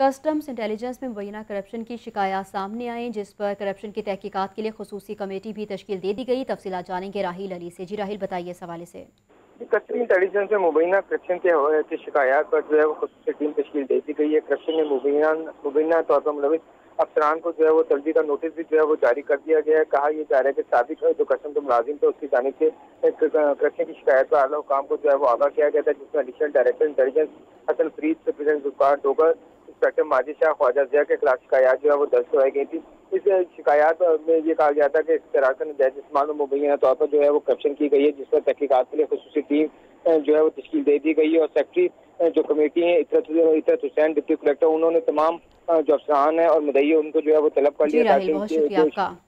Customs intelligence में मुबैना corruption की शिकायत सामने आई, जिस पर करप्शन की तहकीकत के लिए खसूसी कमेटी भी तश्कील दे दी गई। तफसी जानेंगे राहिल अली से। जी राहिल, बताइए इस हवाले से। कस्टम इंटेलिजेंस में मुबैना करप्शन के शिकायत पर जो है वो खसूसी टीम तश्कील दे दी गई है। करप्शन में मुबैना मुबैना तौर पर मुलविस अफसरान को जो है वो तलबी का नोटिस भी जो है वो जारी कर दिया गया है। कहा यह जा रहा है कि सबक जो कस्टम के मुलाजिम थे, उसकी जानब से करप्शन की शिकायत पर आला काम को जो है वो आगाह किया गया था, जिसमें additional director intelligence Hasan Farid superintendent Zulfar Dogar inspector Maji Shah Khwaja जिया के खिलाफ शिकायत जो है वो दर्ज करवाई गई थी। इस शिकायत में ये कहा गया था कि इस तरह का नजायज इस्तेमाल में मुबैना तौर पर जो है वो करप्शन की गई है जिस पर तहकीकत के लिए खसूसी टीम जो है वो तश्कील दे दी गई है। और सेक्रेटरी जो कमेटी है इतरत हुसैन डिप्टी कलेक्टर उन्होंने तमाम जो अफसरान है और मुदैया उनको जो है वो तलब कर लिया ताकि